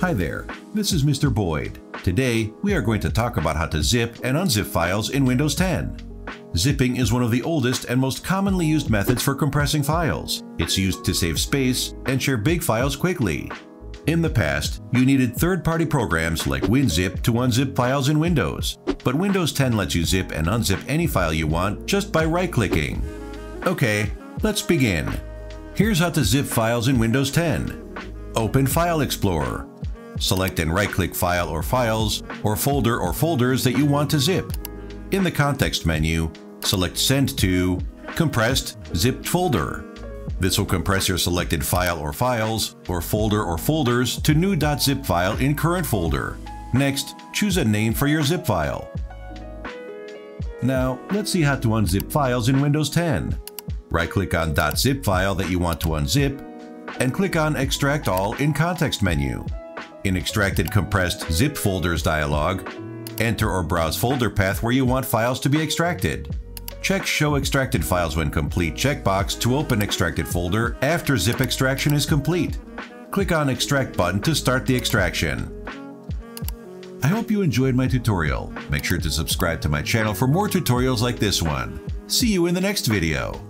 Hi there, this is Mr. Boyde. Today, we are going to talk about how to zip and unzip files in Windows 10. Zipping is one of the oldest and most commonly used methods for compressing files. It's used to save space and share big files quickly. In the past, you needed third-party programs like WinZip to unzip files in Windows, but Windows 10 lets you zip and unzip any file you want just by right-clicking. Okay, let's begin. Here's how to zip files in Windows 10. Open File Explorer. Select and right-click File or Files, or Folder or Folders that you want to zip. In the context menu, select Send to Compressed Zipped Folder. This will compress your selected file or files, or folder or folders to new .zip file in current folder. Next, choose a name for your zip file. Now, let's see how to unzip files in Windows 10. Right-click on .zip file that you want to unzip, and click on Extract All in Context menu. In Extracted Compressed Zip Folders dialog, enter or browse folder path where you want files to be extracted. Check Show Extracted Files When Complete checkbox to open extracted folder after zip extraction is complete. Click on Extract button to start the extraction. I hope you enjoyed my tutorial. Make sure to subscribe to my channel for more tutorials like this one. See you in the next video.